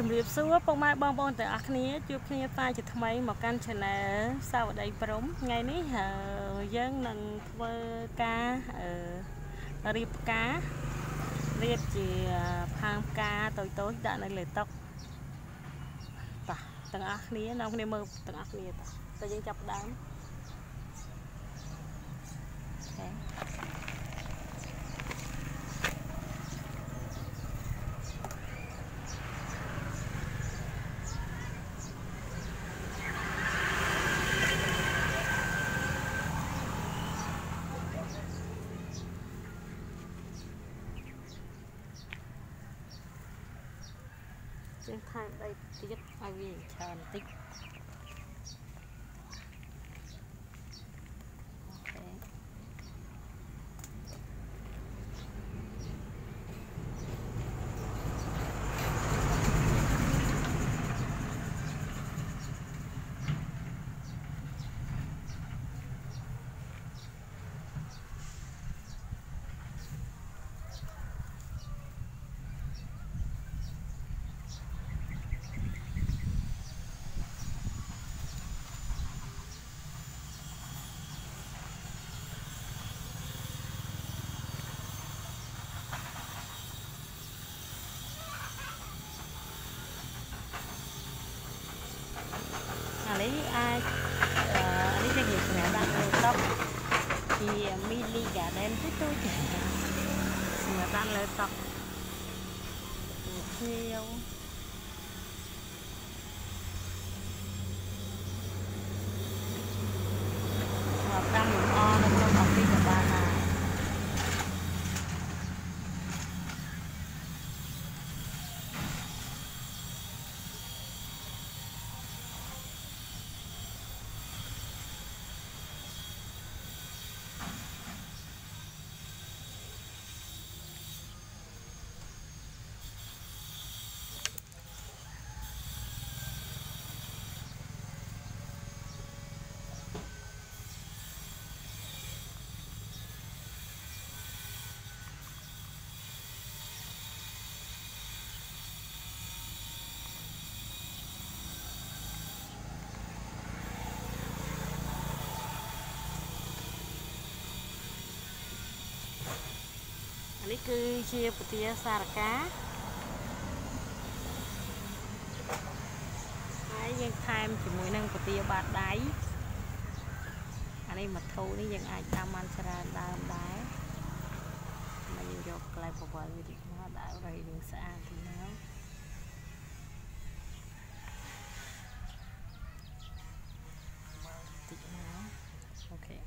ជំរាបសួរពុកម៉ែបងប្អូនទាំងអស់គ្នាជួបគ្នាតាជាថ្មីមកកាន់ Channel សាវតីព្រំថ្ងៃនេះយើងនឹងធ្វើការរៀបផ្ការៀបជាផាងផ្កាតូចតូចដាក់នៅលើតុតោះទាំងអស់គ្នានាំគ្នាមើលទាំងអស់គ្នាតោះតែយើងចាប់ដើមអូខេ យើងថែមដីទៀតឲ្យវាច្រើនបន្តិច នេះអាចអានេះគេសម្រាប់ដាក់លើតុជា mini garden ទូទូចសម្រាប់ដាក់លើតុទូភ្ញៀវសម្រាប់ដាំលម្អនៅក្នុងអភិបាលណានេះ គឺជាពទាសារកាហើយយើងថែមជាមួយនឹងពទាបាតដៃអានេះមកធូនេះយើងអាចតាមបានច្រើនដើមដែរមកយើងយកកន្លែងបវល់វាតិចមកដាក់ឲ្យយើងស្អាតទីណាតិចណាអូខេ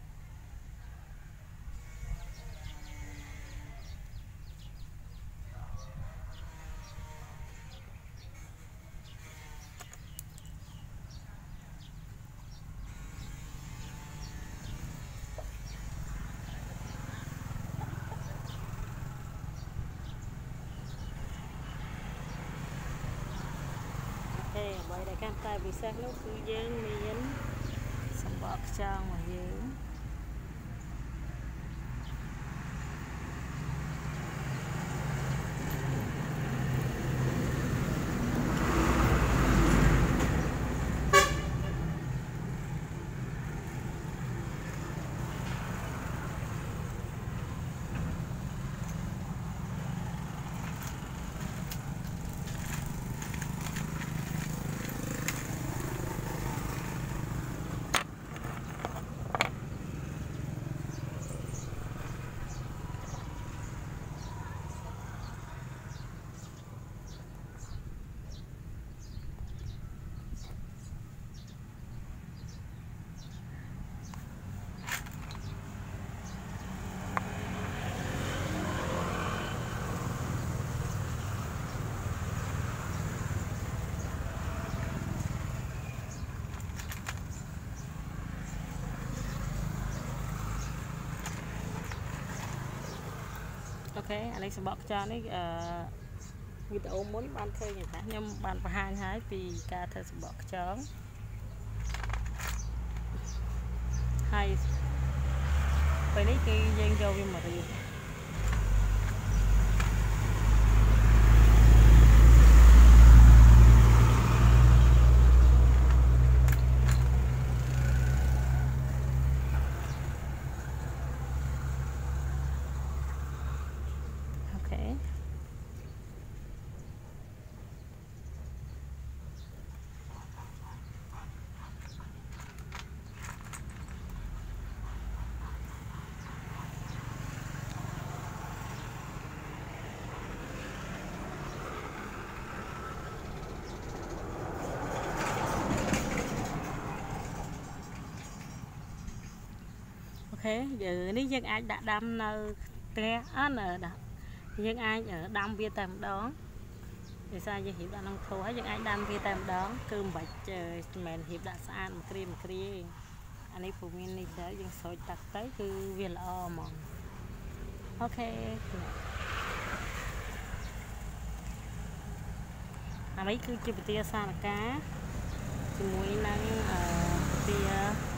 ទេ អ្វីដែលកាន់តែពិសេសនោះគឺយើងមានសម្បកខ្យងរបស់យើង ខេអានេះសម្បកខ្យងនេះអឺវីដេអូមុនបានឃើញថាខ្ញុំបានបង្ហាញហើយពីការធ្វើសម្បកខ្យងហើយពេលនេះគឺយើងយកវាមករៀប យើងនេះយើងអាចដាក់ដាំនៅផ្ទះអត់ដាក់យើងអាចដាំវាតែម្ដងដោយសារយើងរៀបដាក់ក្នុងធូហើយយើងអាចដាំវាតែម្ដងគឺមិនបាច់មិនមែនរៀបដាក់ស្អាតមួយគ្រាមួយគ្រាអានេះព្រោះមាននេះទៅយើងស្រោចតាក់ទៅគឺវាល្អហ្មងអូខេអានេះគឺជាពទាសារកាជាមួយនឹងពទា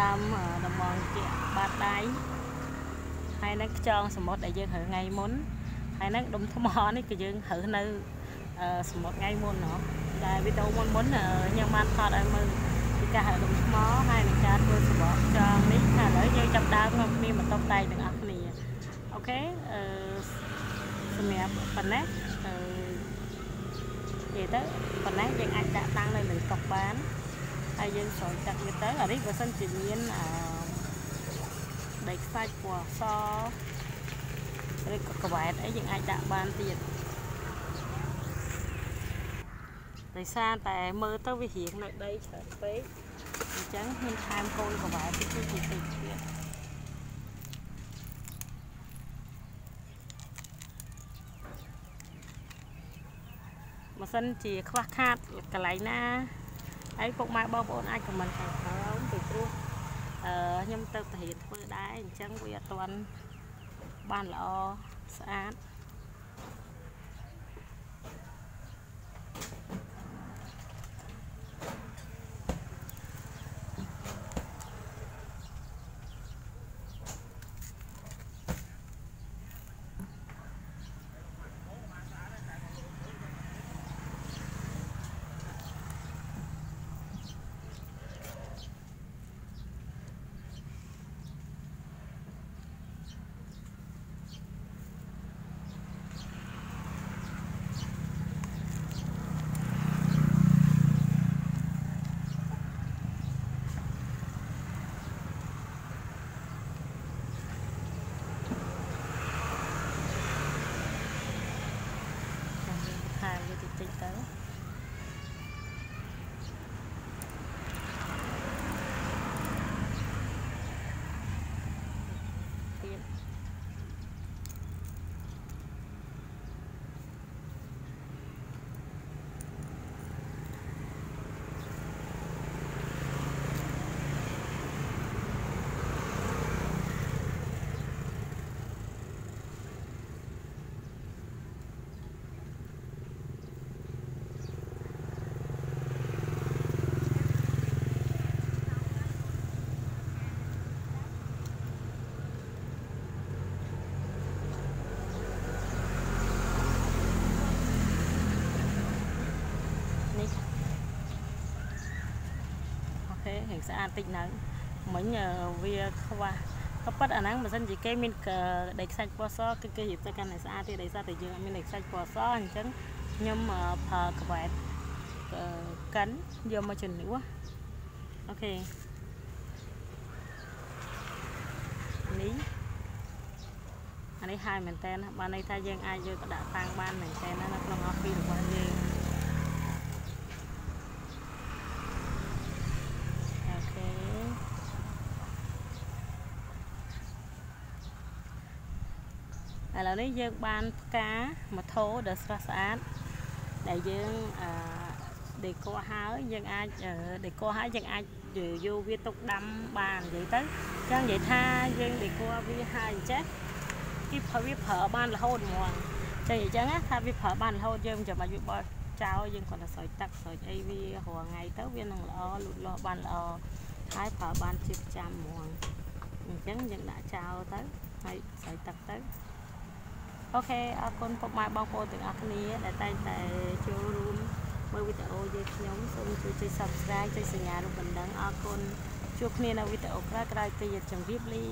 ដើមដំងជាបាតដៃហើយនឹងខ្យងសមុទ្រដែលយើងរើថ្ងៃមុនហើយនឹងដុំថ្មនេះក៏យើងរើនៅសមុទ្រថ្ងៃមុនហ៎ដែលវីដេអូមុនមុនខ្ញុំបានថតឲ្យមើលពីការរើដុំថ្មហើយនឹងការធ្វើសមុទ្រខ្យងនេះហើយឥឡូវយើងចាប់ដើមមកគ្នាបន្តតែងទាំងអស់គ្នាអូខេអឺសម្រាប់ប៉ុណ្ណេះអឺនិយាយទៅប៉ុណ្ណេះយើងអាចដាក់តាំងនៅលើតុបាន ហើយយើងស្រោចទឹកវាទៅអានេះបើសិនជាមានអឺដីខ្សាច់ពណ៌សឬក៏ក្វែតអីយើងអាចដាក់បានទៀតដោយសារតែមើលទៅវារៀងនៅដីច្រើនពេកអញ្ចឹងខ្ញុំថែមកូនក្វែតតិចតិចតិចទៀតបើសិនជាខ្វះខាតកន្លែងណា ហើយពុកម៉ែបងប្អូនអាចខមមិនខាងក្រោមពីព្រោះអឺខ្ញុំទៅទៅរៀនធ្វើដែរអញ្ចឹងវាអត់ទាន់បានល្អស្អាត តិចទៅ រៀងស្អាតតិចនៅមិញវាខ្វះក៏ប៉ិតអាហ្នឹងបើសិនជាគេមានដីខ្សាច់ពណ៌សគឺគេរៀបទៅកាន់តែស្អាតទៀតដោយសារតែយើងអត់មានដីខ្សាច់ពណ៌សអញ្ចឹងខ្ញុំប្រើក្បែតកិនយកមកជំនួសអូខេនេះអានេះហើយមែនតើបានន័យថាយើងអាចយកទៅដាក់តាំងបានមែនតើនៅក្នុងអស់ពីរបស់យើង ឥឡូវនេះយើងបានផ្កាម៉ូតូដ៏ស្រស់ស្អាតដែលយើងអឺដេកោហើយយើងអាចដេកោហើយយើងអាចយកវាទុកដាំបាននិយាយទៅចឹងនិយាយថាយើងដេកោវាហើយអញ្ចេះគេប្រើវាប្រើបានរហូតហ្មងចឹងអញ្ចឹងថាវាប្រើបានរហូតយើងមិនចាំបាច់វាបោះចោលយើងគ្រាន់តែស្រោចទឹកស្រោចអីវារាល់ថ្ងៃទៅវានឹងល្អលូតលាស់បានល្អហើយប្រើបានជាប្រចាំហ្មងអញ្ចឹងយើងដាក់ចោលទៅហើយស្រោចទឹកទៅ អូខេអរគុណពុកម៉ែបងប្អូនទាំងអស់គ្នាដែលតែងតែចូលរួមមើលវីដេអូយើងខ្ញុំសូមជួយចុច Subscribe ចុចសញ្ញារូបបណ្ដឹងអរគុណជួបគ្នានៅវីដេអូក្រោយៗទៀតជម្រាបលា